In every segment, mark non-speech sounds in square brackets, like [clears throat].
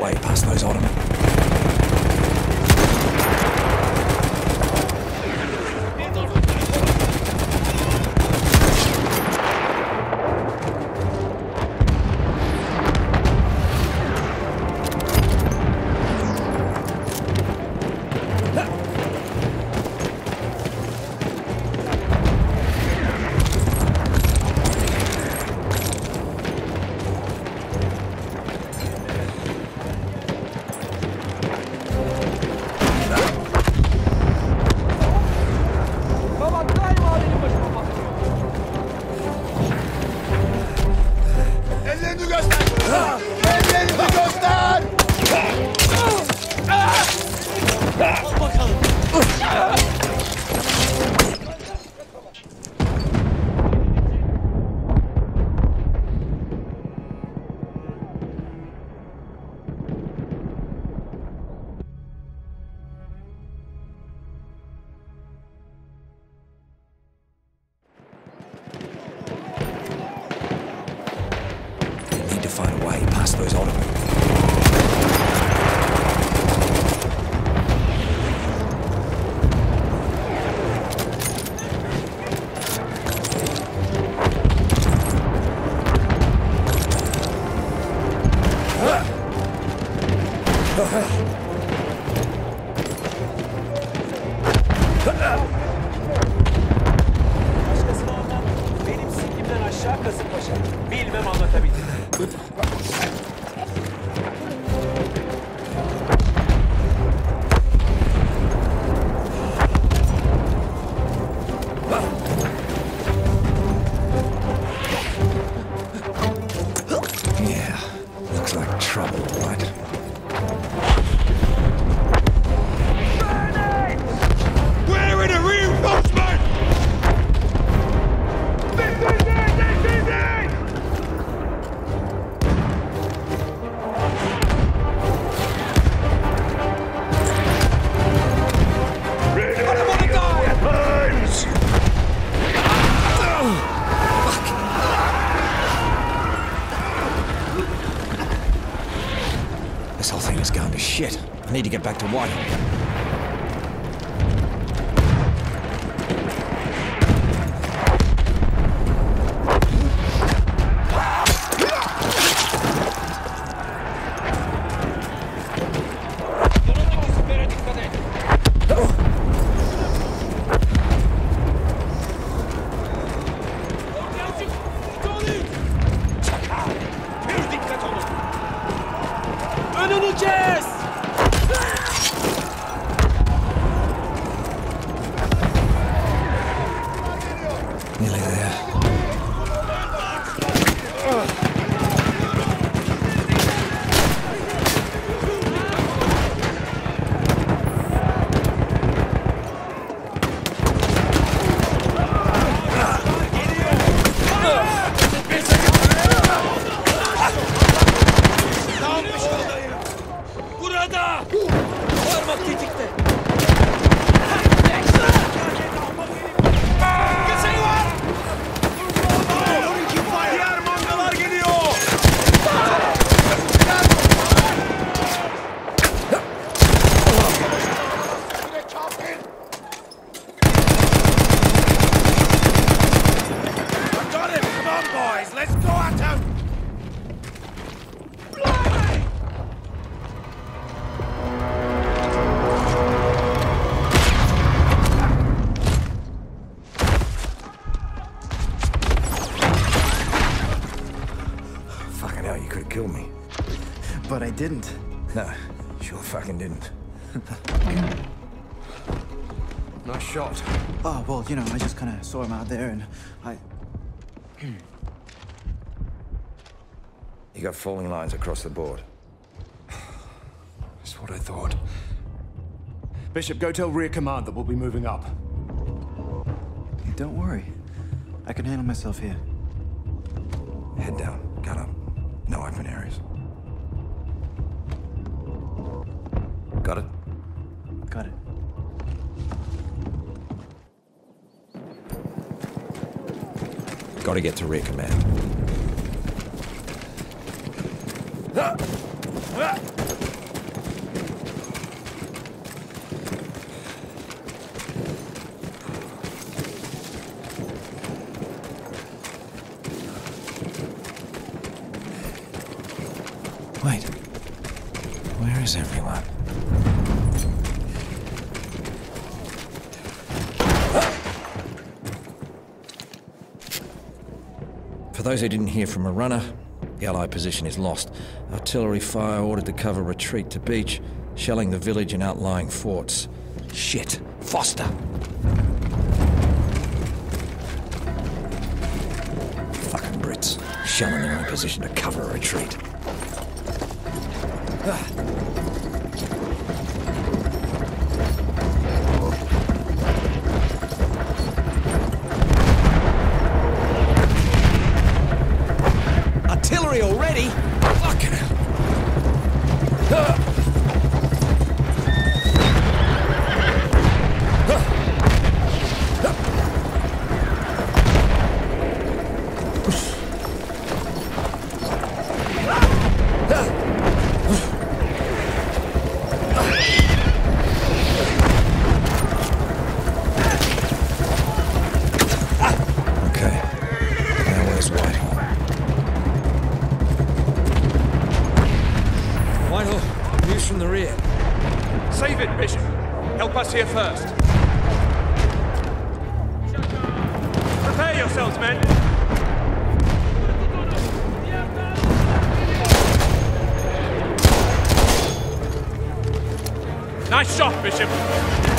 way past those ottomans. Bilmem anlatabildim. This whole thing has gone to shit. I need to get back to Whitehall. Didn't. No, sure fucking didn't. [laughs] Nice shot. Oh, well, you know, I just kind of saw him out there and I. [clears throat] You got falling lines across the board. [sighs] That's what I thought. Bishop, go tell rear command that we'll be moving up. Hey, don't worry. I can handle myself here. Head down, gun up. No open areas. Got it? Got it. Got to get to rear command. Wait. Where is everyone? For those who didn't hear from a runner, the Allied position is lost. Artillery fire ordered to cover retreat to beach, shelling the village and outlying forts. Shit! Foster! Fucking Brits. Shelling their own position to cover a retreat. Artillery Fucking hell. Nice shot, Bishop.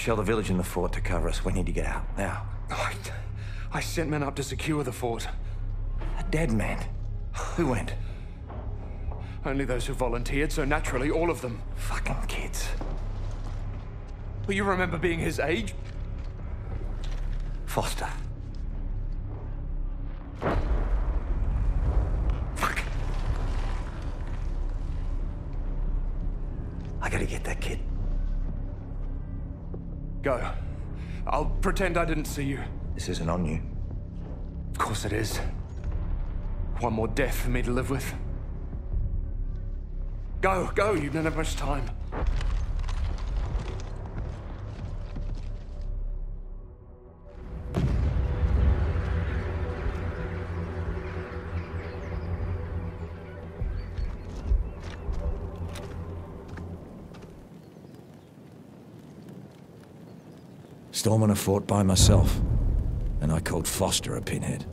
Shell the village and the fort to cover us. We need to get out, now. I, I sent men up to secure the fort. A dead man. Who went? Only those who volunteered, so naturally, all of them. Fucking kids. But you remember being his age? Foster. Fuck. I gotta get that kid. Go. I'll pretend I didn't see you. This isn't on you. Of course it is. One more death for me to live with. Go, go, you don't have much time. Storming a fort by myself, and I called Foster a pinhead.